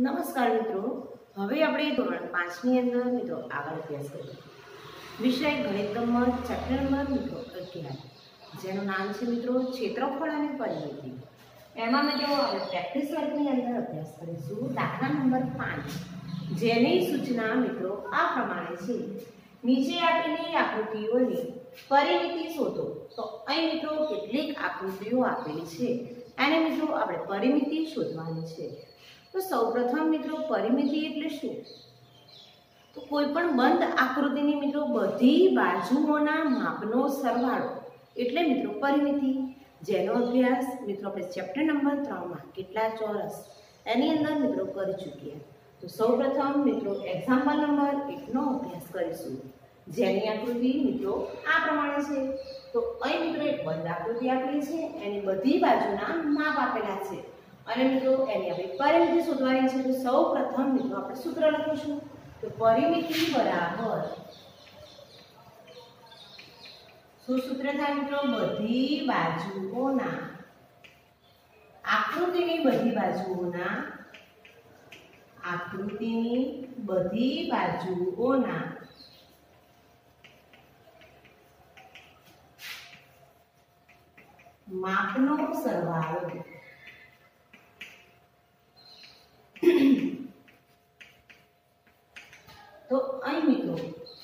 નમસ્કાર મિત્રો. હવે આપણે ધોરણ પાંચની અંદર મિત્રો આગળ અભ્યાસ કરીએ. વિષય ગણિત નંબર ચેપ્ટર નંબર મિત્રો અગિયાર જેનું નામ છે મિત્રો ક્ષેત્રફળ અને પરિમિતિ. એમાં મિત્રો આપણે પ્રેક્ટિસ વર્ગની અંદર અભ્યાસ કરીશું. દાખલા નંબર પાંચ. જેની સૂચના મિત્રો આ પ્રમાણે છે. નીચે આપેલી આકૃતિઓની પરિમિતિ શોધો. તો અહીં મિત્રો કેટલીક આકૃતિઓ આપેલી છે. અને મિત્રો આપણે પરિમિતિ શોધવાની છે. તો સૌપ્રથમ મિત્રો પરિમિતિ એટલે શું? તો કોઈ પણ બંધ આકૃતિની મિત્રો બધી બાજુઓના માપનો સરવાળો. એટલે મિત્રો પરિમિતિ. જેનો અભ્યાસ મિત્રો આપણે ચેપ્ટર નંબર ત્રણમાં કેટલા ચોરસ? એની અંદર મિત્રો કરી ચૂક્યા તો સૌપ્રથમ મિત્રો એક્ઝામ્પલ નંબર એકનો અભ્યાસ કરીશું. જેની આકૃતિ મિત્રો આ પ્રમાણે છે. તો અહીં મિત્રો એક બંધ આકૃતિ આપેલી છે. એની બધી બાજુના માપ આપેલા છે. અને મિત્રો, એની આપણે પરિમિતિ શોધવાની છે, તો સૌ પ્રથમ મિત્રો આપણે સૂત્ર લખીશું તો પરિમિતિ બરાબર સૂત્ર થાય મિત્રો? બધી બાજુઓના આકૃતિની બધી બાજુઓના આકૃતિની બધી બાજુઓના માપનો સરવાળો તો અહીં મિત્રો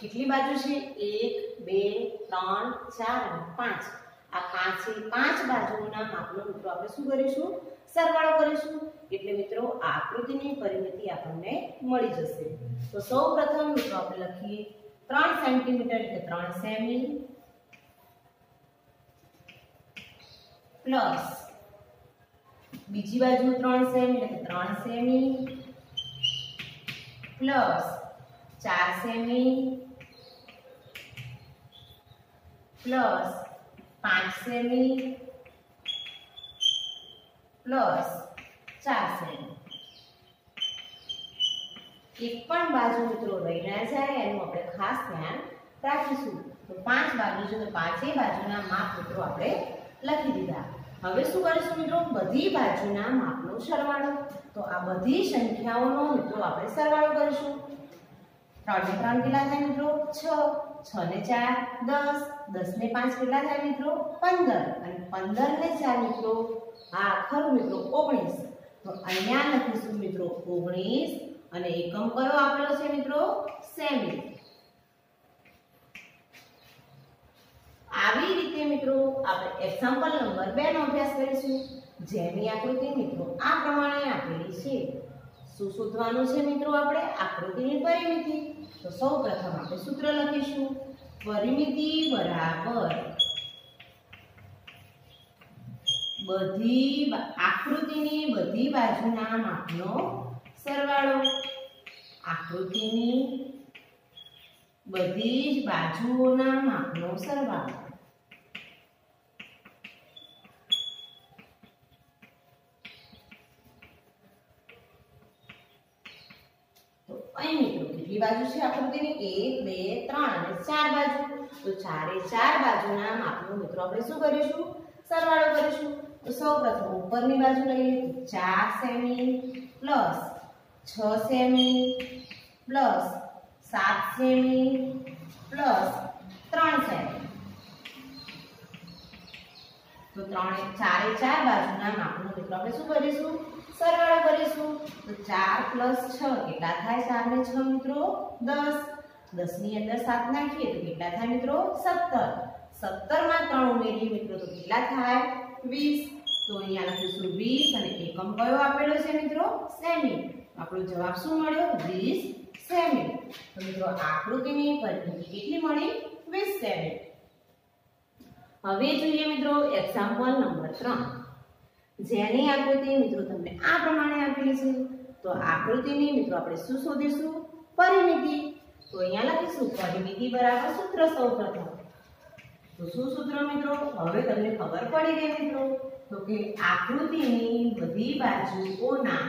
કેટલી બાજુ છે એક, બે, ત્રણ, ચાર અને પાંચ. આ પાંચે પાંચ બાજુઓના માપનો મિત્રો આપણે શું કરીશું? સરવાળો કરીશું. એટલે મિત્રો, આ આકૃતિની પરિમિતિ આપણને મળી જશે. તો સૌ પ્રથમ મિત્રો આપણે લખીએ ત્રણ સેન્ટીમીટર એટલે ત્રણ સેમી પ્લસ બીજી બાજુ ત્રણ સેમી એટલે ત્રણ સેમી પ્લસ ચાર સેમી પ્લસ પાંચ સેમી પ્લસ ચાર સેમી એક પણ બાજુ મિત્રો રહી ના જાય, એનું આપણે ખાસ ધ્યાન રાખીશું. તો પાંચ બાજુ છે, તો પાંચેય બાજુના માપ મિત્રો આપણે લખી દીધા. હવે શું કરીશું મિત્રો? બધી બાજુના માપનો સરવાળો. તો આ બધી સંખ્યાઓનો મિત્રો આપણે સરવાળો કરીશું. ત્રણ ને ત્રણ કેટલા થાય મિત્રો? છ. છ ને ચાર, દસ. દસ ને પાંચ કેટલા થાય મિત્રો? પંદર. અને પંદર ને ચાર મિત્રો? આ ખરું મિત્રો, ઓગણીસ. તો અહીંયા લખીશું મિત્રો, ઓગણીસ. અને એકમ કયો આપેલો છે મિત્રો? સેમી. આવી રીતે મિત્રો, આપણે એક્ઝામ્પલ નંબર બે નો અભ્યાસ કરીશું. જેની આકૃતિ મિત્રો આ પ્રમાણે આપેલી છે. શું શોધવાનું છે મિત્રો આપણે? આકૃતિની પરિમિતિ તો સૌપ્રથમ આપણે સૂત્ર લખીશું. પરિમિતિ બરાબર બધી આકૃતિની બધી બાજુના માપનો સરવાળો. આકૃતિની બધી જ બાજુઓના માપનો સરવાળો તો અહીં મિત્રો બાજુ છે આકૃતિની એક, બે, ત્રણ અને ચાર બાજુ. તો ચારે ચાર બાજુના માપનું મિત્રો આપણે શું કરીશું? સરવાળો કરીશું. તો સૌપ્રથમ ઉપરની બાજુ લઈએ. ચાર સેમી પ્લસ છ સેમી પ્લસ સાત સેમી પ્લસ ત્રણ સેમી. તો ત્રણે ચારે ચાર બાજુના માપનું મિત્રો આપણે શું કરીશું? સરવાળો તો ચાર પ્લસ છ, કેટલા થાય ચાર ને છ મિત્રો? દસ. દસની અંદર સાત નાખીએ તો કેટલા થાય મિત્રો? સત્તર. સત્તરમાં ત્રણ ઉમેરીએ મિત્રો તો કેટલા થાય? વીસ. તો અહીંયા લખીશું વીસ અને એકમ કયો આપેલો છે મિત્રો? સેમી. આપણો જવાબ શું મળ્યો? વીસ સેમી. તો મિત્રો આકૃતિની પરિમિતિ કેટલી મળી? વીસ સેમી. હવે જોઈએ મિત્રો એક્ઝામ્પલ નંબર ત્રણ. જેની આકૃતિ મિત્રો તમને આ પ્રમાણે આપેલી છે. તો આકૃતિની મિત્રો આપણે શું શોધીશું? પરિમિતિ. તો અહીંયા લખીશું પરિમિતિ બરાબર સૂત્ર સૌપ્રથમ. તો શું સૂત્ર મિત્રો? હવે તમને ખબર પડી ગઈ મિત્રો, તો કે આકૃતિની બધી બાજુઓના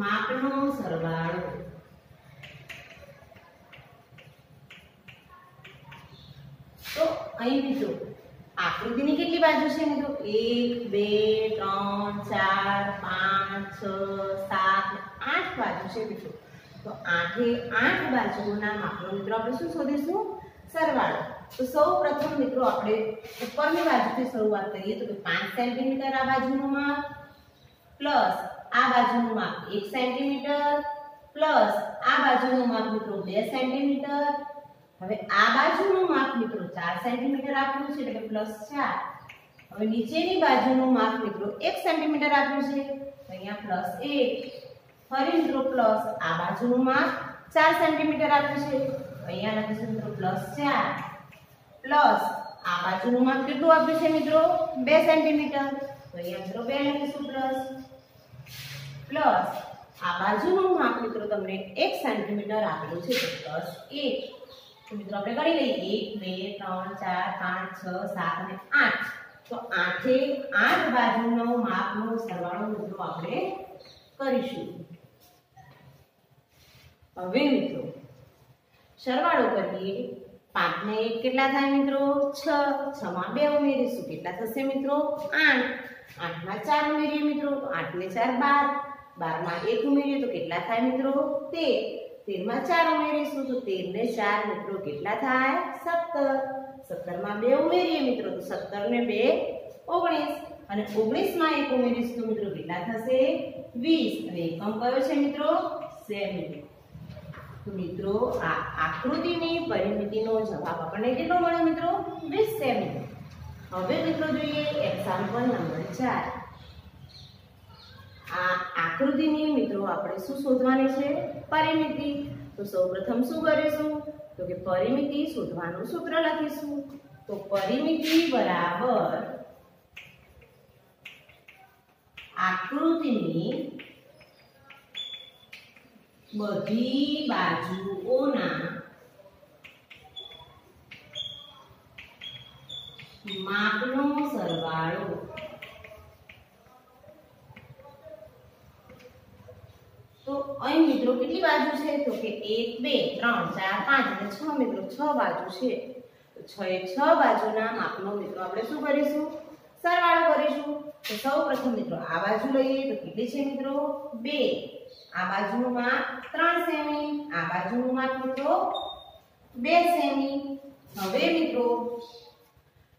માપનો સરવાળો તો અહીં મિત્રો આકૃતિની કેટલી બાજુ છે મિત્રો એક, બે, ત્રણ, ચાર, પાંચ, છ, સાત આઠ બાજુ છે મિત્રો. તો આઠે આઠ બાજુઓના માપનો મિત્રો આપણે શું શોધીશું? સરવાળો. તો સૌ પ્રથમ મિત્રો આપણે ઉપરની બાજુથી શરૂઆત કરીએ તો કે પાંચ સેન્ટીમીટર આ બાજુનું માપ પ્લસ આ બાજુનું માપ એક સેન્ટીમીટર પ્લસ આ બાજુનું માપ મિત્રો બે સેન્ટીમીટર હવે આ બાજુનું માપ મિત્રો ચાર સેન્ટીમીટર આપ્યું છે એટલે પ્લસ ચાર. હવે નીચેની બાજુનું માપ મિત્રો એક સેન્ટીમીટર આપ્યું છે. અહીંયા પ્લસ એક. ફરી મિત્રો પ્લસ આ બાજુનું માપ ચાર સેન્ટીમીટર આપ્યું છે. અહીંયા લખીશું મિત્રો પ્લસ ચાર. પ્લસ આ બાજુનું માપ કેટલું આપ્યું છે મિત્રો? બે સેન્ટીમીટર તો અહીંયા મિત્રો બે લખીશું પ્લસ પ્લસ આ બાજુનું માપ મિત્રો તમને એક સેન્ટીમીટર આપેલું છે. પ્લસ એક. તો મિત્રો આપણે કરી લઈએ એક, બે, ત્રણ, ચાર, પાંચ, છ, સાત અને આઠ. તો આઠે આઠ બાજુનો માપનો સરવાળો મિત્રો આપણે કરીશું. હવે મિત્રો સરવાળો કરીએ. પાંચ ને એક કેટલા થાય મિત્રો? છ. છ માં બે ઉમેરીશું. કેટલા થશે મિત્રો? આઠ. આઠમાં ચાર ઉમેરીએ મિત્રો. તો 8 ને ચાર બાર. બારમાં એક ઉમેરીએ તો કેટલા થાય મિત્રો? તેર. તેરમાં ચાર ઉમેરીશું તો તેર ને ચાર મિત્રો કેટલા થાય? સત્તર. સત્તરમાં બે ઉમેરીએ મિત્રો તો સત્તર ને બે ઓગણીસ. અને ઓગણીસમાં એક ઉમેરીશું તો મિત્રો કેટલા થશે? વીસ. અને એકમ કયો છે મિત્રો? સેમી. મિત્રો આ આકૃતિની પરિમિતિનો જવાબ આપણને કેટલો મળ્યો મિત્રો? વીસ સેમી. હવે મિત્રો જોઈએ એક્ઝામ્પલ નંબર ચાર. આ આકૃતિની મિત્રો આપણે શું શોધવાની છે? પરિમિતિ. તો સૌપ્રથમ શું કરીશું? તો કે પરિમિતિ શોધવાનું સૂત્ર લખીશું. તો પરિમિતિ બરાબર આકૃતિની બધી બાજુઓના માપનો સરવાળો તો અહીં મિત્રો, કેટલી બાજુ છે? તો કે 1 2 3 4 5 અને 6 મિત્રો 6 બાજુ છે. તો 6 એ 6 બાજુના માપનો મિત્રો આપણે શું કરીશું? સરવાળો કરીશું. તો સૌપ્રથમ મિત્રો, આ બાજુ લઈએ તો કેટલી છે મિત્રો? 2 આ બાજુનું માપ 3 સેમી, આ બાજુનું માપ મિત્રો 2 સેમી. હવે મિત્રો,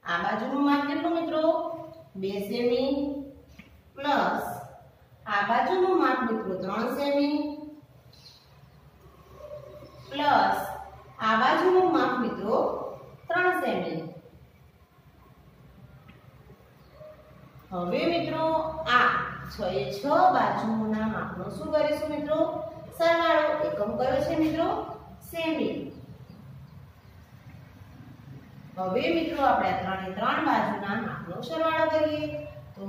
આ બાજુનું માપ કેટલું મિત્રો? 2 સેમી પ્લસ આ બાજુનું માપ મિત્રો 3 સેમી પ્લસ આ બાજુનું માપ મિત્રો ત્રણ સેમી. હવે મિત્રો આ છ એ છ બાજુના માપનો શું કરીશું મિત્રો? સરવાળો એકમ કયો છે મિત્રો, સેમી. હવે મિત્રો આપણે ત્રણે ત્રણ બાજુના માપનો સરવાળો કરીએ. તો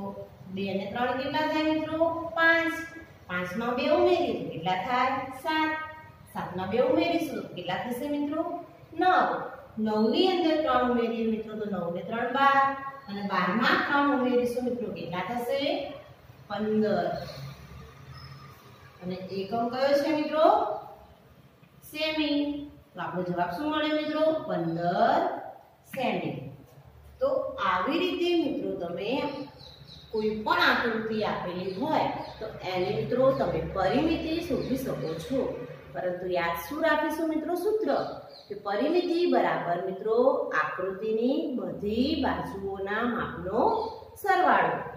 બે અને ત્રણ કેટલા થાય મિત્રો? પાંચ. પાંચમાં બે ઉમેરીએ, કેટલા થાય? સાત. સાતમાં બે ઉમેરીશું કેટલા થશે મિત્રો? નવ. નવની અંદર ત્રણ ઉમેરીએ મિત્રો, તો નવ ને ત્રણ બાર. અને બારમાં ત્રણ ઉમેરીશું મિત્રો, કેટલા થશે? પંદર. અને એકમ કયો છે મિત્રો? સેમી. તો આપણો જવાબ શું મળે મિત્રો? પંદર સેમી. તો આવી રીતે મિત્રો તમે કોઈ પણ આકૃતિ આપેલી હોય, તો એને મિત્રો તમે પરિમિતિ શોધી શકો છો. પરંતુ યાદ શું રાખીશું મિત્રો? સૂત્ર. કે પરિમિતિ બરાબર મિત્રો આકૃતિની બધી બાજુઓના માપનો સરવાળો.